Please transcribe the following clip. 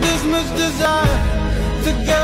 this much desire to go